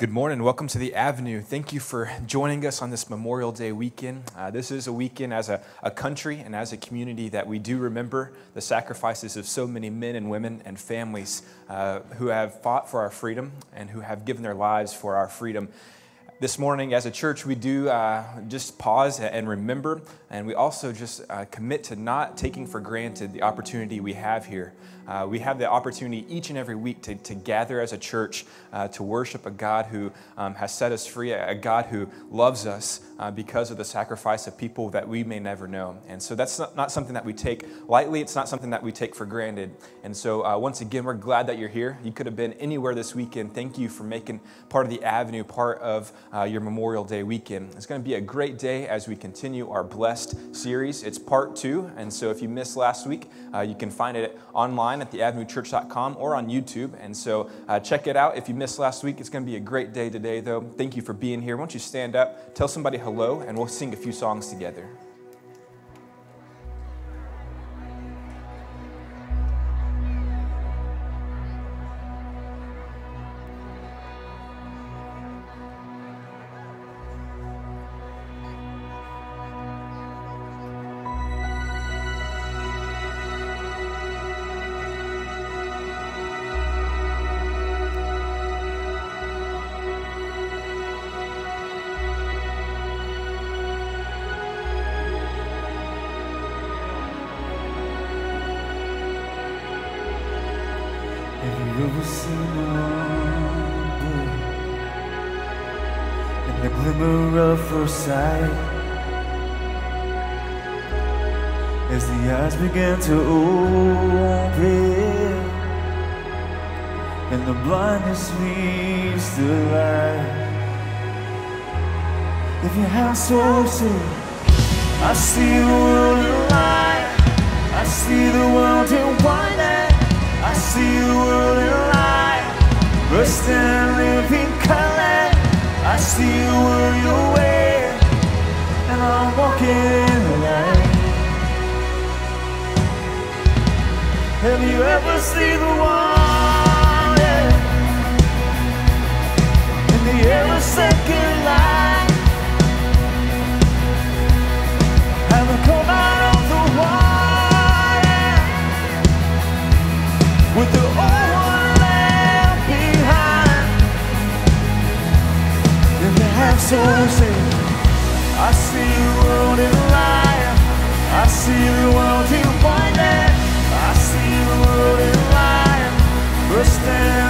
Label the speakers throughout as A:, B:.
A: Good morning. Welcome to the Avenue. Thank you for joining us on this Memorial Day weekend. Uh, this is a weekend as a, a country and as a community that we do remember the sacrifices of so many men and women and families uh, who have fought for our freedom and who have given their lives for our freedom. This morning, as a church, we do uh, just pause and remember, and we also just uh, commit to not taking for granted the opportunity we have here. Uh, we have the opportunity each and every week to, to gather as a church uh, to worship a God who um, has set us free, a God who loves us uh, because of the sacrifice of people that we may never know. And so that's not, not something that we take lightly, it's not something that we take for granted. And so, uh, once again, we're glad that you're here. You could have been anywhere this weekend. Thank you for making part of the Avenue part of uh, your Memorial Day weekend. It's going to be a great day as we continue our Blessed series. It's part two. And so, if you missed last week, uh, you can find it online online at theavenuechurch.com or on YouTube. And so uh, check it out. If you missed last week, it's going to be a great day today, though. Thank you for being here. Why don't you stand up, tell somebody hello, and we'll sing a few songs together.
B: The eyes begin to open and the blindness leaves the light. If your house see, I see the world in light. I see the world in wonder. I see the world in light. Rust and living color. I see the world your and I'm walking in the light. Have you ever seen the one yeah, in the ever second light? And the come out of the water with the old one left behind. If you have so say. I see the world in light. I see the world in wonder. First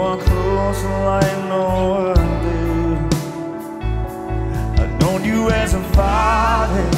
B: are close like no other. I've known you as a father.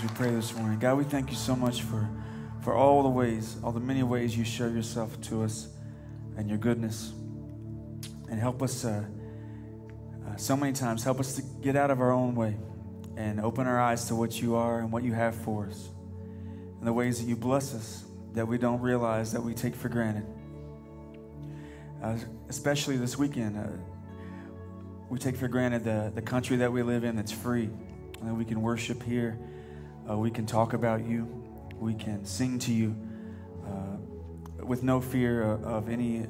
B: As we pray this morning? God, we thank you so much for, for all the ways, all the many ways you show yourself to us and your goodness. And help us, uh, uh, so many times, help us to get out of our own way and open our eyes to what you are and what you have for us and the ways that you bless us that we don't realize that we take for granted. Uh, especially this weekend, uh, we take for granted the, the country that we live in that's free, and that we can worship here, uh, we can talk about you, we can sing to you uh, with no fear of, any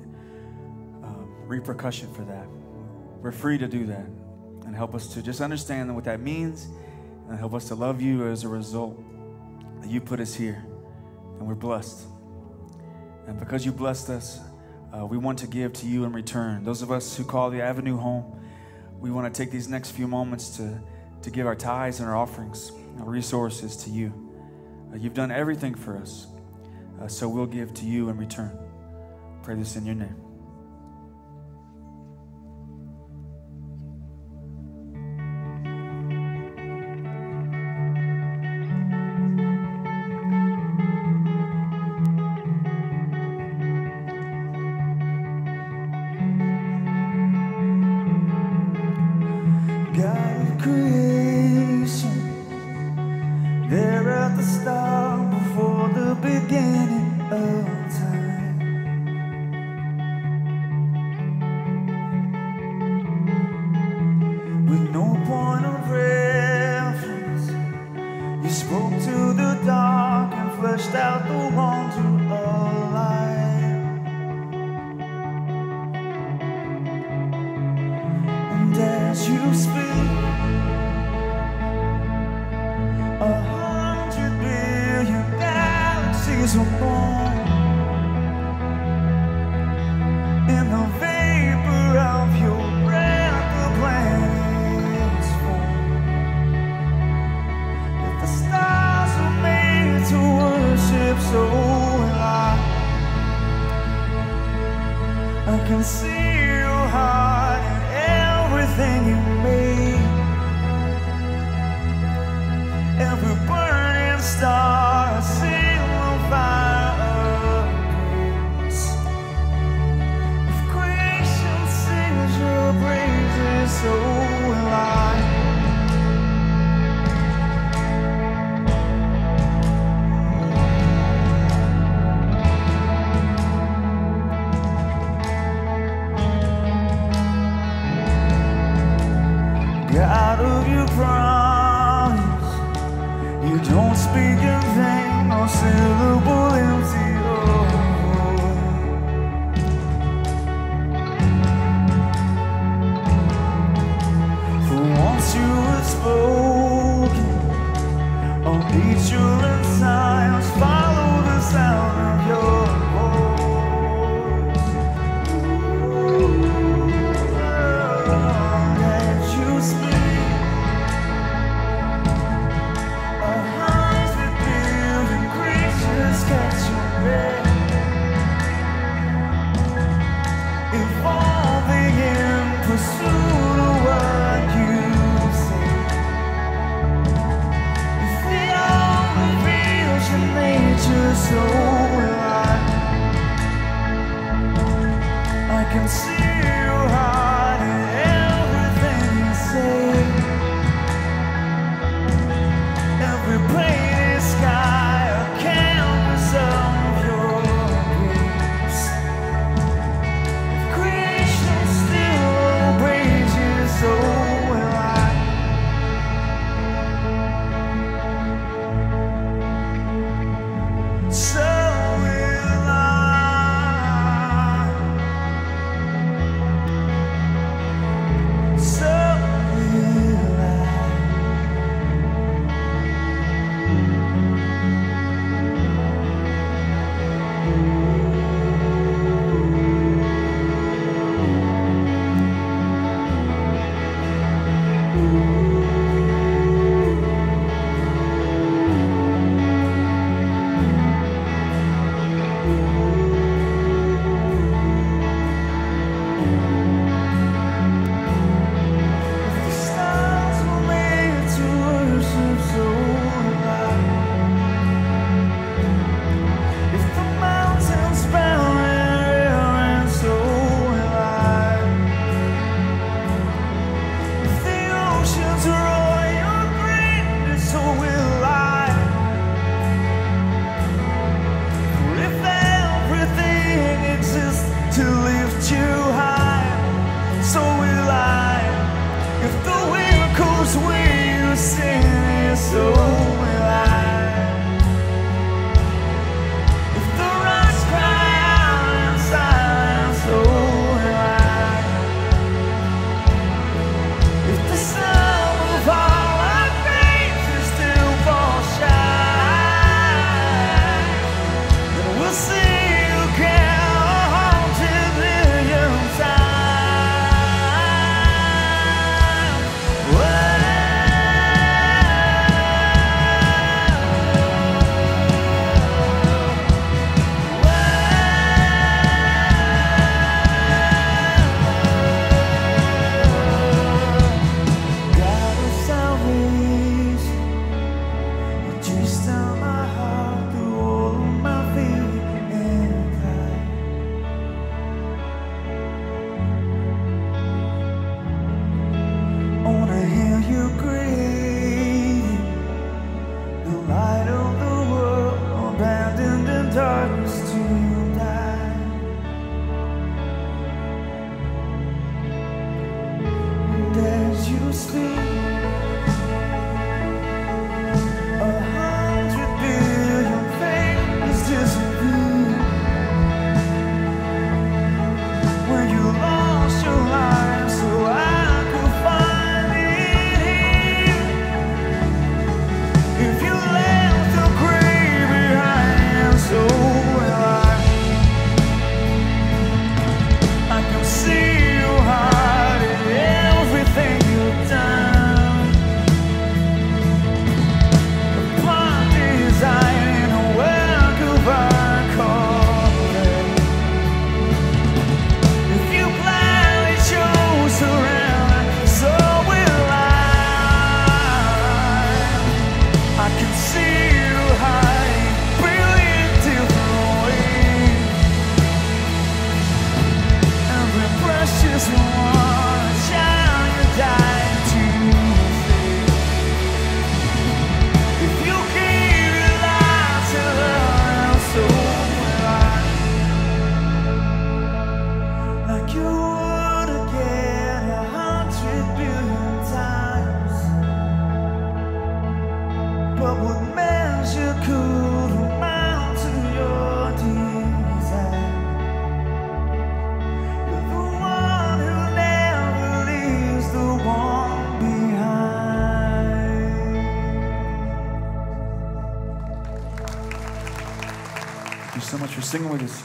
B: um, repercussion for that. We're free to do that, and help us to just understand what that means, and help us to love you as a result. That you put us here, and we're blessed. And because you blessed us, uh, we want to give to you in return. Those of us who call the Avenue home, we want to take these next few moments to, to give our tithes and our offerings, resources to you. Uh, you've done everything for us, uh, so we'll give to you in return. Pray this in your name. See your heart in everything you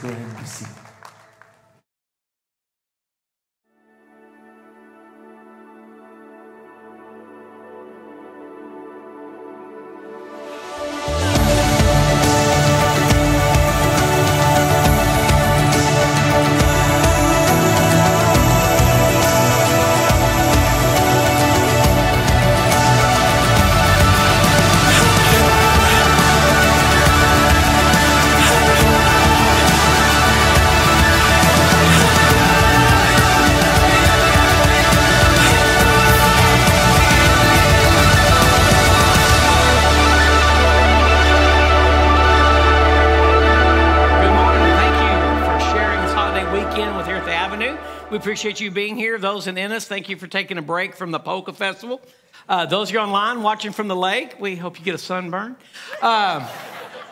B: singing
C: appreciate you being here. Those in Ennis, thank you for taking a break from the Polka Festival. Uh, those you online watching from the lake, we hope you get a sunburn. Um,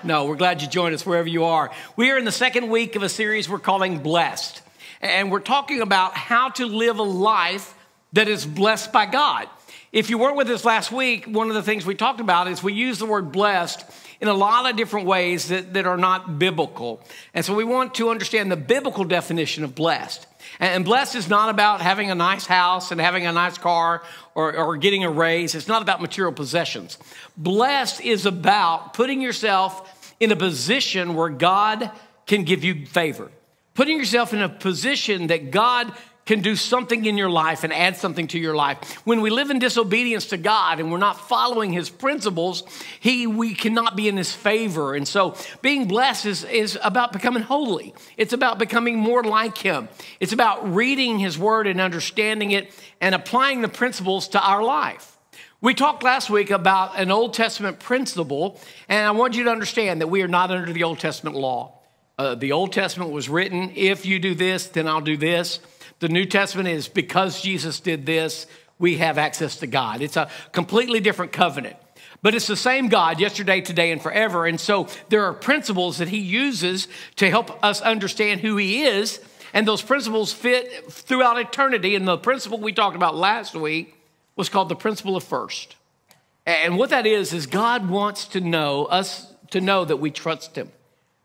C: no, we're glad you joined us wherever you are. We are in the second week of a series we're calling Blessed. And we're talking about how to live a life that is blessed by God. If you weren't with us last week, one of the things we talked about is we use the word blessed in a lot of different ways that, that are not biblical. And so we want to understand the biblical definition of blessed. And blessed is not about having a nice house and having a nice car or, or getting a raise. It's not about material possessions. Blessed is about putting yourself in a position where God can give you favor. Putting yourself in a position that God can do something in your life and add something to your life. When we live in disobedience to God and we're not following his principles, he we cannot be in his favor. And so being blessed is, is about becoming holy. It's about becoming more like him. It's about reading his word and understanding it and applying the principles to our life. We talked last week about an Old Testament principle, and I want you to understand that we are not under the Old Testament law. Uh, the Old Testament was written, if you do this, then I'll do this. The New Testament is because Jesus did this, we have access to God. It's a completely different covenant. But it's the same God yesterday, today, and forever. And so there are principles that He uses to help us understand who He is. And those principles fit throughout eternity. And the principle we talked about last week was called the principle of first. And what that is, is God wants to know us to know that we trust Him.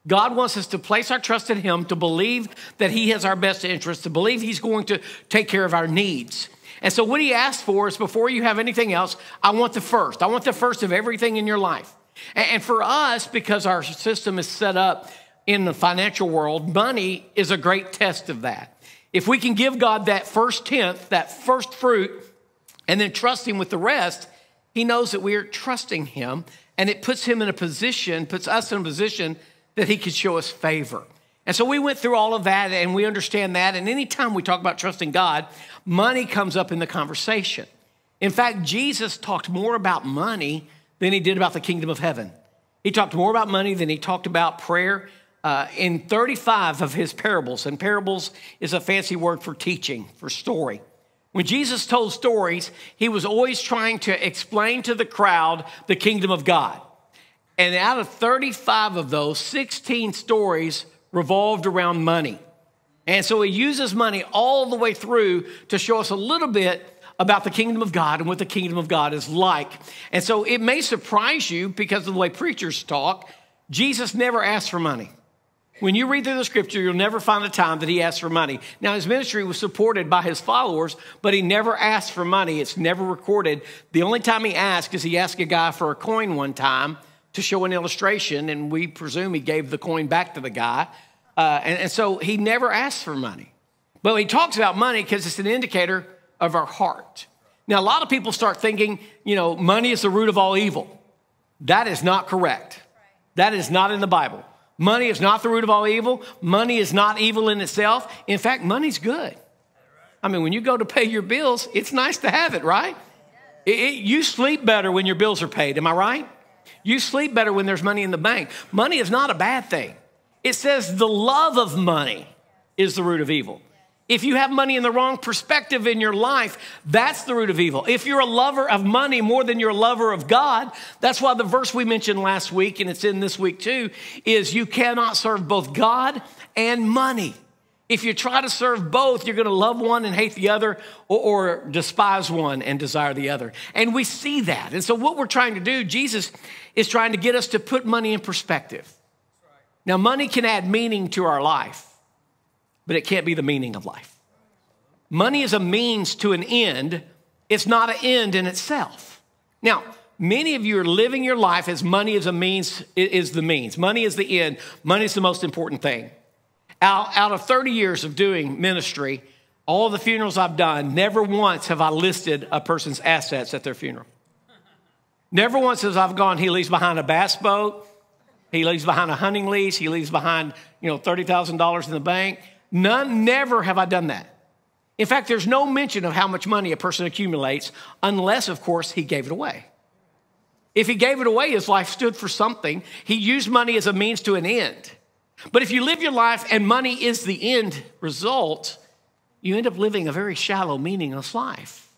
C: God wants us to place our trust in Him, to believe that He has our best interest, to believe He's going to take care of our needs. And so, what He asks for is before you have anything else, I want the first. I want the first of everything in your life. And for us, because our system is set up in the financial world, money is a great test of that. If we can give God that first tenth, that first fruit, and then trust Him with the rest, He knows that we are trusting Him, and it puts Him in a position, puts us in a position that He could show us favor. And so we went through all of that and we understand that. And anytime we talk about trusting God, money comes up in the conversation. In fact, Jesus talked more about money than he did about the kingdom of heaven. He talked more about money than he talked about prayer. Uh, in 35 of his parables, and parables is a fancy word for teaching, for story. When Jesus told stories, he was always trying to explain to the crowd the kingdom of God. And out of 35 of those, 16 stories revolved around money. And so he uses money all the way through to show us a little bit about the kingdom of God and what the kingdom of God is like. And so it may surprise you because of the way preachers talk. Jesus never asked for money. When you read through the scripture, you'll never find a time that he asked for money. Now, his ministry was supported by his followers, but he never asked for money. It's never recorded. The only time he asked is he asked a guy for a coin one time to show an illustration, and we presume he gave the coin back to the guy. Uh, and, and so he never asked for money. But he talks about money because it's an indicator of our heart. Now, a lot of people start thinking, you know, money is the root of all evil. That is not correct. That is not in the Bible. Money is not the root of all evil. Money is not evil in itself. In fact, money's good. I mean, when you go to pay your bills, it's nice to have it, right? It- it- you sleep better when your bills are paid, am I right? You sleep better when there's money in the bank. Money is not a bad thing. It says the love of money is the root of evil. If you have money in the wrong perspective in your life, that's the root of evil. If you're a lover of money more than you're a lover of God, that's why the verse we mentioned last week, and it's in this week too, is you cannot serve both God and money. If you try to serve both, you're going to love one and hate the other, or, or, despise one and desire the other. And we see that. And so, what we're trying to do, Jesus is trying to get us to put money in perspective. Now, money can add meaning to our life but it can't be the meaning of life. Money is a means to an end, it's not an end in itself. Now, many of you are living your life as money is a means, is the means. Money is the end, money is the most important thing. Out, out of 30 years of doing ministry, all the funerals I've done, never once have I listed a person's assets at their funeral. Never once has I've gone, he leaves behind a bass boat, he leaves behind a hunting lease, he leaves behind, you know, $30,000 in the bank. None, never have I done that. In fact, there's no mention of how much money a person accumulates unless, of course, he gave it away. If he gave it away, his life stood for something. He used money as a means to an end. But if you live your life and money is the end result, you end up living a very shallow, meaningless life.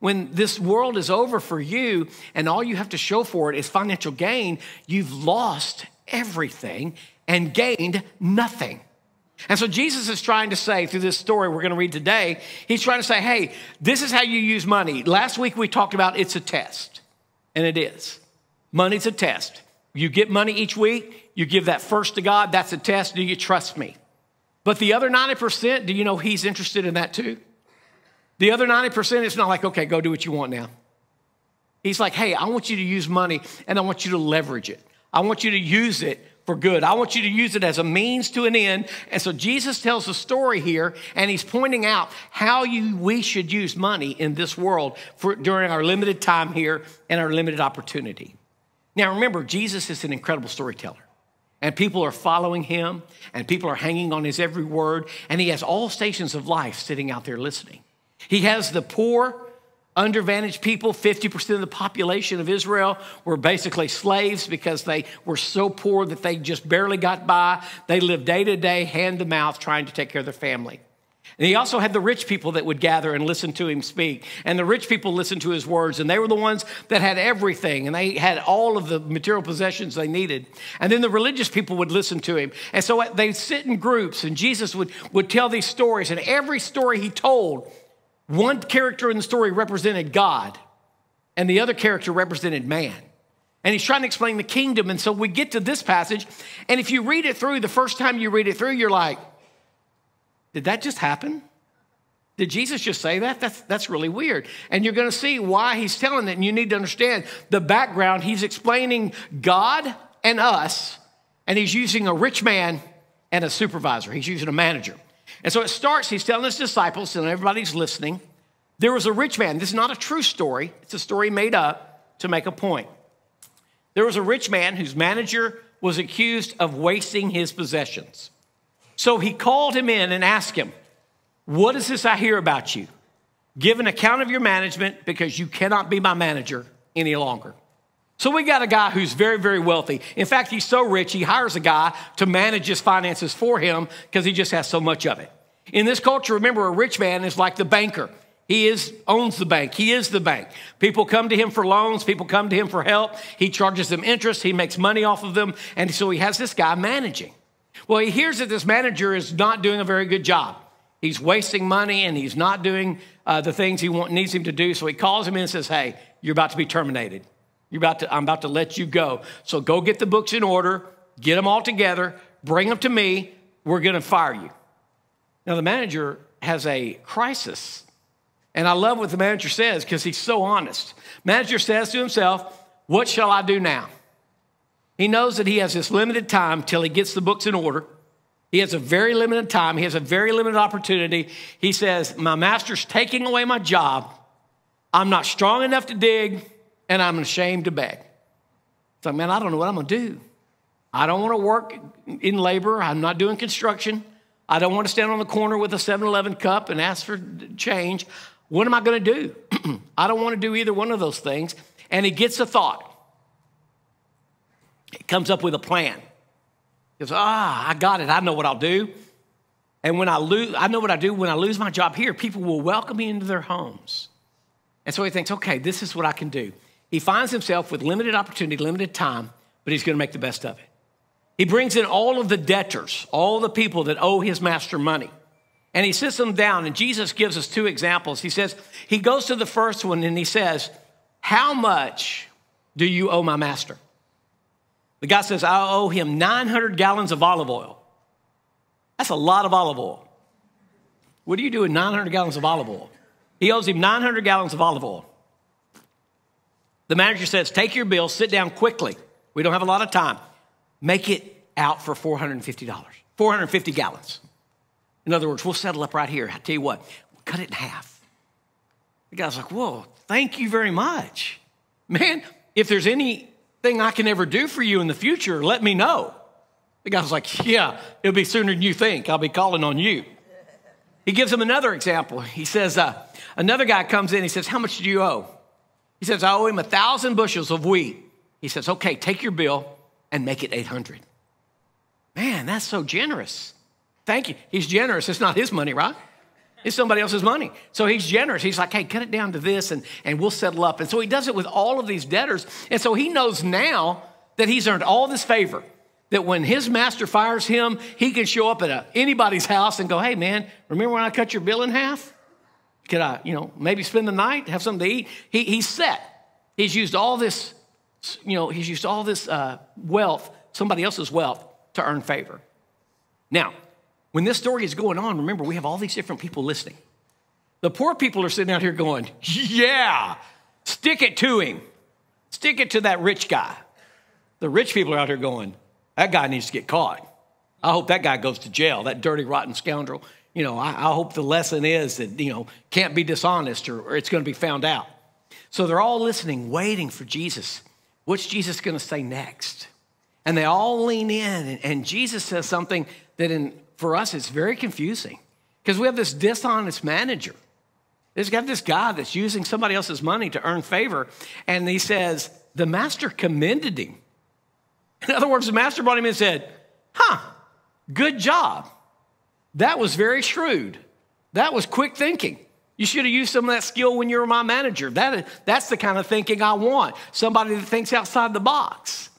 C: When this world is over for you and all you have to show for it is financial gain, you've lost everything and gained nothing. And so Jesus is trying to say through this story we're going to read today, he's trying to say, hey, this is how you use money. Last week we talked about it's a test, and it is. Money's a test. You get money each week, you give that first to God, that's a test. Do you trust me? But the other 90%, do you know he's interested in that too? The other 90%, it's not like, okay, go do what you want now. He's like, hey, I want you to use money and I want you to leverage it. I want you to use it for good. I want you to use it as a means to an end. And so Jesus tells a story here, and he's pointing out how you, we should use money in this world for, during our limited time here and our limited opportunity. Now, remember, Jesus is an incredible storyteller. And people are following him, and people are hanging on his every word, and he has all stations of life sitting out there listening. He has the poor, undervantaged people, 50% of the population of Israel were basically slaves because they were so poor that they just barely got by. They lived day to day, hand to mouth, trying to take care of their family. And he also had the rich people that would gather and listen to him speak. And the rich people listened to his words, and they were the ones that had everything, and they had all of the material possessions they needed. And then the religious people would listen to him. And so they'd sit in groups, and Jesus would, would tell these stories. And every story he told, one character in the story represented God, and the other character represented man. And he's trying to explain the kingdom. And so we get to this passage, and if you read it through, the first time you read it through, you're like, did that just happen? Did Jesus just say that? That's, that's really weird. And you're going to see why he's telling that. And you need to understand the background. He's explaining God and us, and he's using a rich man and a supervisor. He's using a manager. And so it starts, he's telling his disciples, and everybody's listening. There was a rich man. This is not a true story, it's a story made up to make a point. There was a rich man whose manager was accused of wasting his possessions. So he called him in and asked him, What is this I hear about you? Give an account of your management because you cannot be my manager any longer. So we got a guy who's very, very wealthy. In fact, he's so rich, he hires a guy to manage his finances for him because he just has so much of it. In this culture, remember, a rich man is like the banker. He is owns the bank. He is the bank. People come to him for loans. People come to him for help. He charges them interest. He makes money off of them. And so he has this guy managing. Well, he hears that this manager is not doing a very good job. He's wasting money and he's not doing uh, the things he want, needs him to do. So he calls him in and says, Hey, you're about to be terminated. You're about to, I'm about to let you go. So go get the books in order, get them all together, bring them to me. We're going to fire you. Now, the manager has a crisis. And I love what the manager says because he's so honest. Manager says to himself, What shall I do now? He knows that he has this limited time till he gets the books in order. He has a very limited time. He has a very limited opportunity. He says, My master's taking away my job. I'm not strong enough to dig, and I'm ashamed to beg. It's like, man, I don't know what I'm going to do. I don't want to work in labor. I'm not doing construction. I don't want to stand on the corner with a 7 Eleven cup and ask for change. What am I going to do? I don't want to do either one of those things. And he gets a thought. Comes up with a plan. He goes, Ah, I got it. I know what I'll do. And when I lose, I know what I do. When I lose my job here, people will welcome me into their homes. And so he thinks, okay, this is what I can do. He finds himself with limited opportunity, limited time, but he's going to make the best of it. He brings in all of the debtors, all the people that owe his master money. And he sits them down, and Jesus gives us two examples. He says, He goes to the first one and he says, How much do you owe my master? The guy says, I owe him 900 gallons of olive oil. That's a lot of olive oil. What do you do with 900 gallons of olive oil? He owes him 900 gallons of olive oil. The manager says, Take your bill, sit down quickly. We don't have a lot of time. Make it out for $450, 450 gallons. In other words, we'll settle up right here. I tell you what, cut it in half. The guy's like, Whoa, thank you very much. Man, if there's anything I can ever do for you in the future, let me know. The guy's like, Yeah, it'll be sooner than you think. I'll be calling on you. He gives him another example. He says, uh, Another guy comes in, he says, How much do you owe? He says, I owe him a thousand bushels of wheat. He says, Okay, take your bill and make it 800. Man, that's so generous. Thank you. He's generous. It's not his money, right? It's somebody else's money. So he's generous. He's like, hey, cut it down to this and, and we'll settle up. And so he does it with all of these debtors. And so he knows now that he's earned all this favor. That when his master fires him, he can show up at a, anybody's house and go, hey, man, remember when I cut your bill in half? Could I, you know, maybe spend the night, have something to eat? He, he's set. He's used all this, you know, he's used all this uh, wealth, somebody else's wealth, to earn favor. Now, when this story is going on, remember, we have all these different people listening. The poor people are sitting out here going, Yeah, stick it to him. Stick it to that rich guy. The rich people are out here going, That guy needs to get caught. I hope that guy goes to jail, that dirty, rotten scoundrel. You know, I, I hope the lesson is that, you know, can't be dishonest or, or it's going to be found out. So they're all listening, waiting for Jesus. What's Jesus going to say next? And they all lean in, and, and Jesus says something that in, for us it's very confusing because we have this dishonest manager. There's got this guy that's using somebody else's money to earn favor, and he says, the master commended him. In other words, the master brought him in and said, Huh, good job. That was very shrewd. That was quick thinking. You should have used some of that skill when you were my manager. That, that's the kind of thinking I want somebody that thinks outside the box.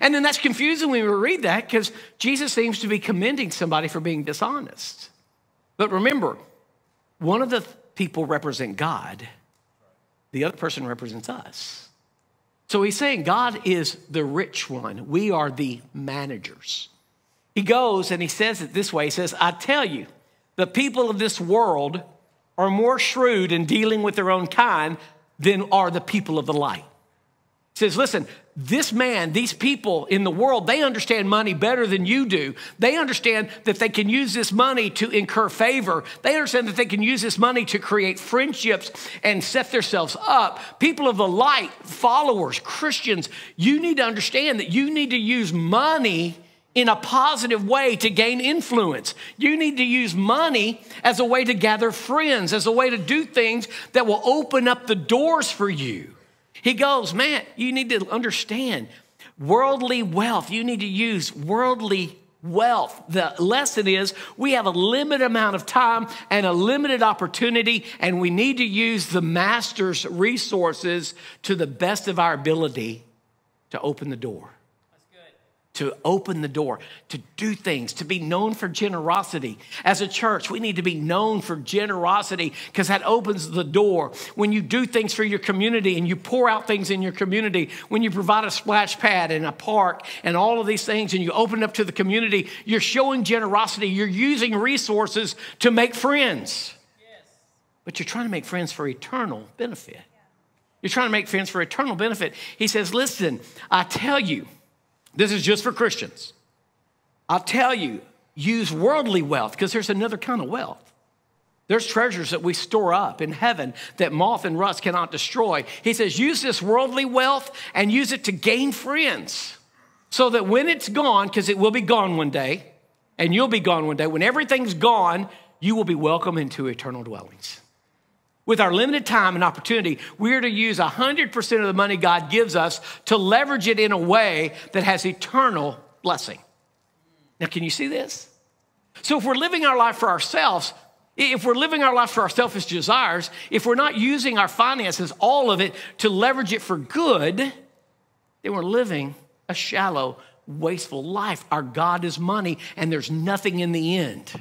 C: And then that's confusing when we read that because Jesus seems to be commending somebody for being dishonest. But remember, one of the people represent God, the other person represents us. So he's saying God is the rich one, we are the managers. He goes and he says it this way He says, I tell you, the people of this world are more shrewd in dealing with their own kind than are the people of the light. Says, listen, this man, these people in the world, they understand money better than you do. They understand that they can use this money to incur favor. They understand that they can use this money to create friendships and set themselves up. People of the light, followers, Christians, you need to understand that you need to use money in a positive way to gain influence. You need to use money as a way to gather friends, as a way to do things that will open up the doors for you. He goes, Man, you need to understand worldly wealth. You need to use worldly wealth. The lesson is we have a limited amount of time and a limited opportunity, and we need to use the master's resources to the best of our ability to open the door to open the door, to do things, to be known for generosity. As a church, we need to be known for generosity because that opens the door. When you do things for your community and you pour out things in your community, when you provide a splash pad and a park and all of these things and you open up to the community, you're showing generosity. You're using resources to make friends. But you're trying to make friends for eternal benefit. You're trying to make friends for eternal benefit. He says, Listen, I tell you, this is just for Christians. I'll tell you, use worldly wealth because there's another kind of wealth. There's treasures that we store up in heaven that moth and rust cannot destroy. He says, use this worldly wealth and use it to gain friends so that when it's gone, because it will be gone one day, and you'll be gone one day, when everything's gone, you will be welcome into eternal dwellings. With our limited time and opportunity, we are to use 100% of the money God gives us to leverage it in a way that has eternal blessing. Now, can you see this? So, if we're living our life for ourselves, if we're living our life for our selfish desires, if we're not using our finances, all of it, to leverage it for good, then we're living a shallow, wasteful life. Our God is money, and there's nothing in the end.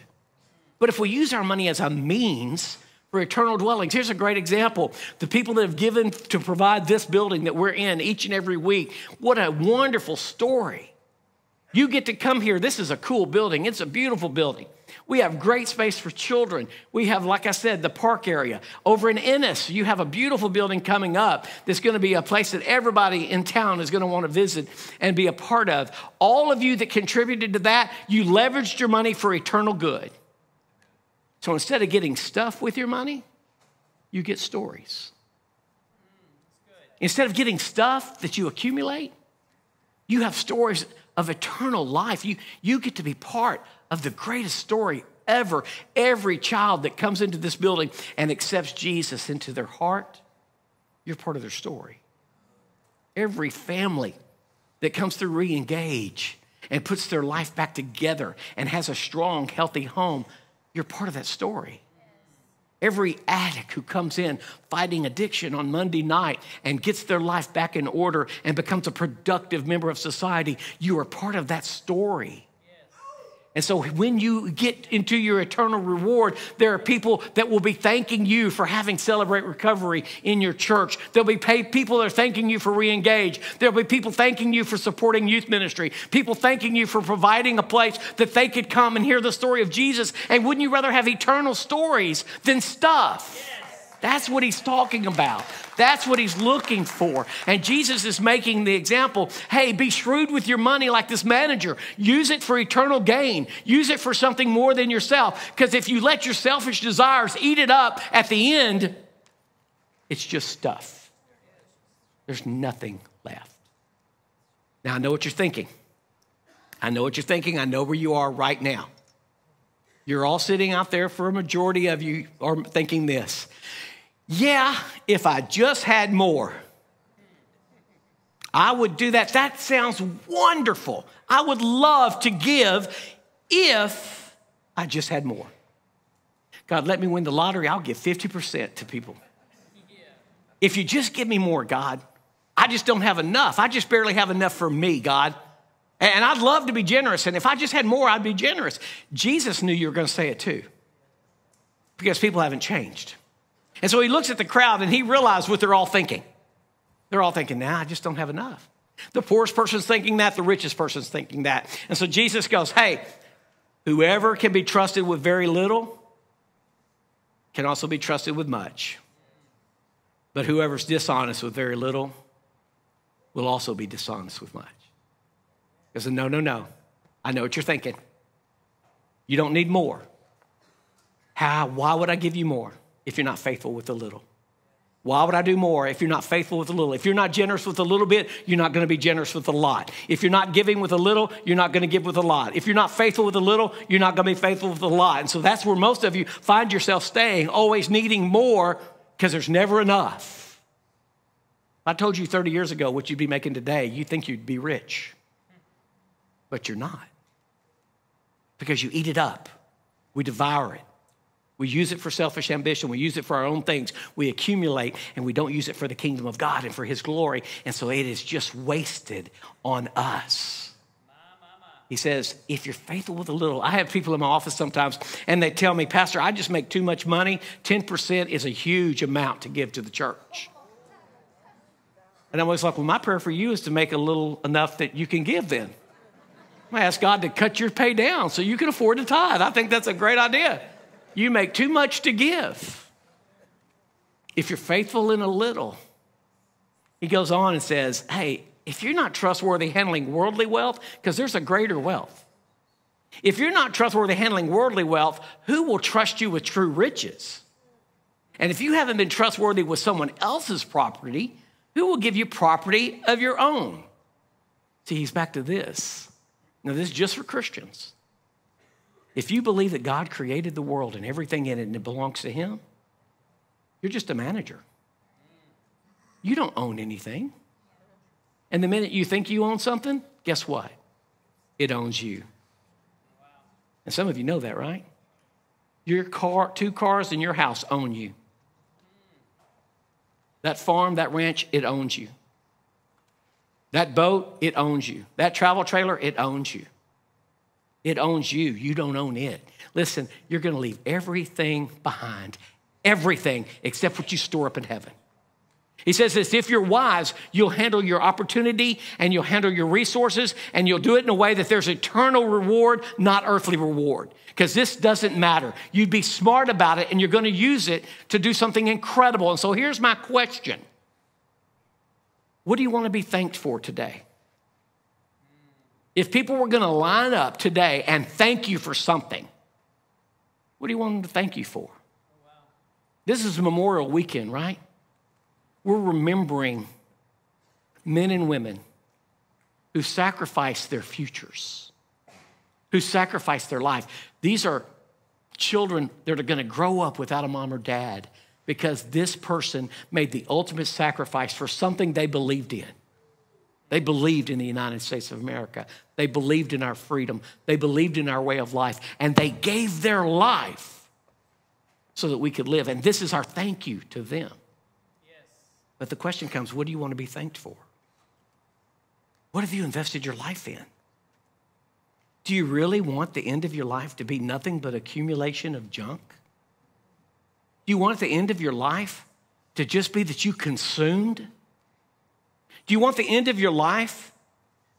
C: But if we use our money as a means for eternal dwellings, here's a great example. The people that have given to provide this building that we're in each and every week, what a wonderful story. You get to come here. This is a cool building, it's a beautiful building. We have great space for children. We have, like I said, the park area. Over in Ennis, you have a beautiful building coming up that's going to be a place that everybody in town is going to want to visit and be a part of. All of you that contributed to that, you leveraged your money for eternal good. So instead of getting stuff with your money, you get stories. Instead of getting stuff that you accumulate, you have stories of eternal life. You, you get to be part of the greatest story ever. Every child that comes into this building and accepts Jesus into their heart, you're part of their story. Every family that comes through re engage and puts their life back together and has a strong, healthy home, you're part of that story. Every addict who comes in fighting addiction on Monday night and gets their life back in order and becomes a productive member of society, you are part of that story. And so when you get into your eternal reward, there are people that will be thanking you for having Celebrate Recovery in your church. There'll be people that are thanking you for re-engage. There'll be people thanking you for supporting youth ministry. People thanking you for providing a place that they could come and hear the story of Jesus. And wouldn't you rather have eternal stories than stuff? That's what he's talking about. That's what he's looking for. And Jesus is making the example hey, be shrewd with your money like this manager. Use it for eternal gain, use it for something more than yourself. Because if you let your selfish desires eat it up at the end, it's just stuff. There's nothing left. Now, I know what you're thinking. I know what you're thinking. I know where you are right now. You're all sitting out there, for a majority of you are thinking this yeah, if I just had more, I would do that. That sounds wonderful. I would love to give if I just had more. God, let me win the lottery. I'll give 50% to people. If you just give me more, God, I just don't have enough. I just barely have enough for me, God. And I'd love to be generous. And if I just had more, I'd be generous. Jesus knew you were going to say it too, because people haven't changed. And so he looks at the crowd and he realized what they're all thinking. They're all thinking, nah, I just don't have enough. The poorest person's thinking that, the richest person's thinking that. And so Jesus goes, hey, whoever can be trusted with very little can also be trusted with much. But whoever's dishonest with very little will also be dishonest with much. He says, no, no, no. I know what you're thinking. You don't need more. How, why would I give you more? If you're not faithful with a little? Why would I do more if you're not faithful with a little? If you're not generous with a little bit, you're not going to be generous with a lot. If you're not giving with a little, you're not going to give with a lot. If you're not faithful with a little, you're not going to be faithful with a lot. And so that's where most of you find yourself staying, always needing more because there's never enough. I told you 30 years ago what you'd be making today, you think you'd be rich, but you're not. because you eat it up. We devour it. We use it for selfish ambition. We use it for our own things. We accumulate and we don't use it for the kingdom of God and for His glory. And so it is just wasted on us. He says, if you're faithful with a little, I have people in my office sometimes and they tell me, Pastor, I just make too much money. 10% is a huge amount to give to the church. And I'm always like, well, my prayer for you is to make a little enough that you can give then. I ask God to cut your pay down so you can afford to tithe. I think that's a great idea. You make too much to give. If you're faithful in a little, he goes on and says, hey, if you're not trustworthy handling worldly wealth, because there's a greater wealth. If you're not trustworthy handling worldly wealth, who will trust you with true riches? And if you haven't been trustworthy with someone else's property, who will give you property of your own? See, he's back to this. Now, this is just for Christians. If you believe that God created the world and everything in it and it belongs to Him, you're just a manager. You don't own anything. And the minute you think you own something, guess what? It owns you. And some of you know that, right? Your car, two cars in your house own you. That farm, that ranch, it owns you. That boat, it owns you. That travel trailer, it owns you. It owns you. You don't own it. Listen, you're going to leave everything behind, everything except what you store up in heaven. He says this if you're wise, you'll handle your opportunity and you'll handle your resources and you'll do it in a way that there's eternal reward, not earthly reward. Because this doesn't matter. You'd be smart about it and you're going to use it to do something incredible. And so here's my question What do you want to be thanked for today? If people were going to line up today and thank you for something, what do you want them to thank you for? This is Memorial Weekend, right? We're remembering men and women who sacrificed their futures, who sacrificed their life. These are children that are going to grow up without a mom or dad because this person made the ultimate sacrifice for something they believed in. They believed in the United States of America. They believed in our freedom. They believed in our way of life. And they gave their life so that we could live. And this is our thank you to them. But the question comes what do you want to be thanked for? What have you invested your life in? Do you really want the end of your life to be nothing but accumulation of junk? Do you want the end of your life to just be that you consumed? Do you want the end of your life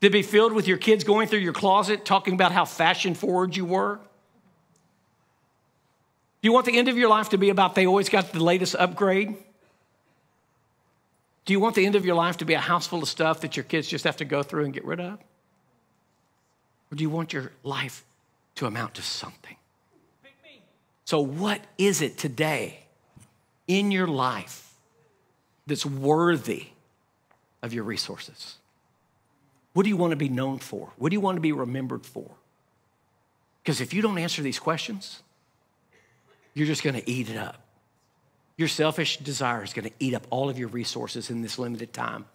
C: to be filled with your kids going through your closet talking about how fashion forward you were? Do you want the end of your life to be about they always got the latest upgrade? Do you want the end of your life to be a house full of stuff that your kids just have to go through and get rid of? Or do you want your life to amount to something? So, what is it today in your life that's worthy of your resources? What do you want to be known for? What do you want to be remembered for? Because if you don't answer these questions, you're just going to eat it up. Your selfish desire is going to eat up all of your resources in this limited time,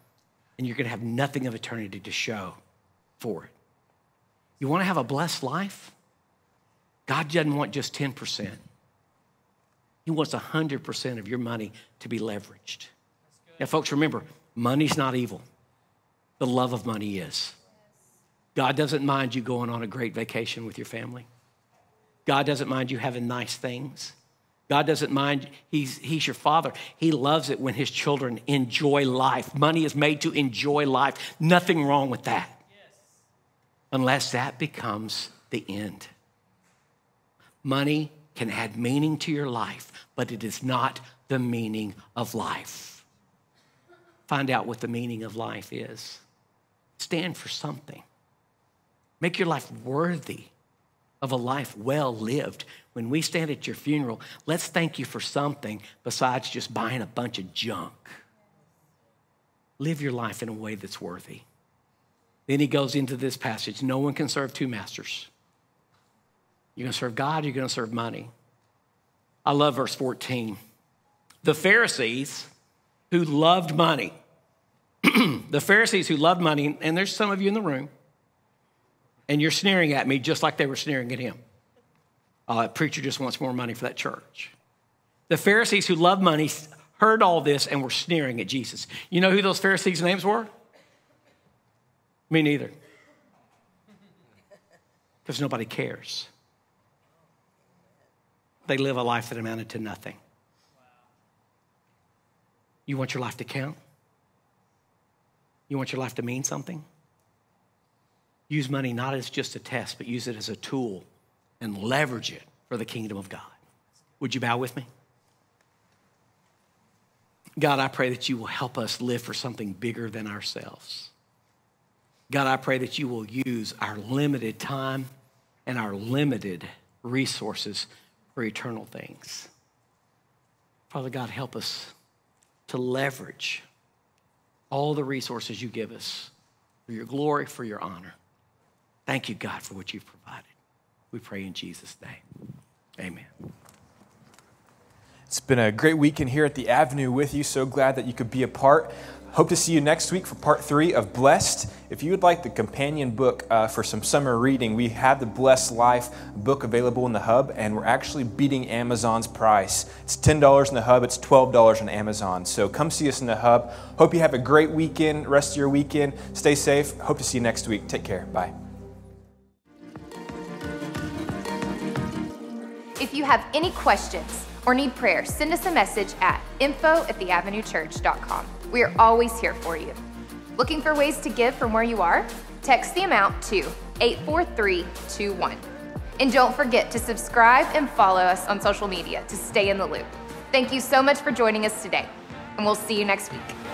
C: and you're going to have nothing of eternity to show for it. You want to have a blessed life? God doesn't want just 10%. He wants 100% of your money to be leveraged. Now, folks, remember, money's not evil. The love of money is. God doesn't mind you going on a great vacation with your family. God doesn't mind you having nice things. God doesn't mind, he's, he's your father. He loves it when his children enjoy life. Money is made to enjoy life. Nothing wrong with that. Unless that becomes the end. Money can add meaning to your life, but it is not the meaning of life. Find out what the meaning of life is. Stand for something. Make your life worthy of a life well lived. When we stand at your funeral, let's thank you for something besides just buying a bunch of junk. Live your life in a way that's worthy. Then he goes into this passage no one can serve two masters. You're going to serve God, you're going to serve money. I love verse 14. The Pharisees who loved money, the Pharisees who loved money, and there's some of you in the room, and you're sneering at me just like they were sneering at him. Uh, that preacher just wants more money for that church. The Pharisees who loved money heard all this and were sneering at Jesus. You know who those Pharisees' names were? Me neither. Because nobody cares. They live a life that amounted to nothing. You want your life to count? You want your life to mean something? Use money not as just a test, but use it as a tool and leverage it for the kingdom of God. Would you bow with me? God, I pray that you will help us live for something bigger than ourselves. God, I pray that you will use our limited time and our limited resources for eternal things. Father God, help us to leverage all the resources you give us for your glory, for your honor. Thank you, God, for what you've provided. We pray in Jesus' name. Amen.
A: It's been a great weekend here at the Avenue with you. So glad that you could be a part. Hope to see you next week for part three of Blessed. If you would like the companion book uh, for some summer reading, we have the Blessed Life book available in the hub, and we're actually beating Amazon's price. It's $10 in the hub, it's $12 on Amazon. So come see us in the hub. Hope you have a great weekend, rest of your weekend. Stay safe. Hope to see you next week. Take care. Bye.
D: If you have any questions or need prayer, send us a message at info at theavenuechurch.com. We are always here for you. Looking for ways to give from where you are? Text the amount to 84321. And don't forget to subscribe and follow us on social media to stay in the loop. Thank you so much for joining us today, and we'll see you next week.